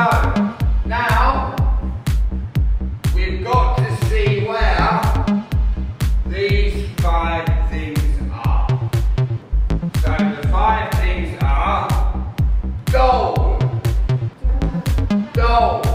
So, now we've got to see where these five things are. So the five things are gold, gold,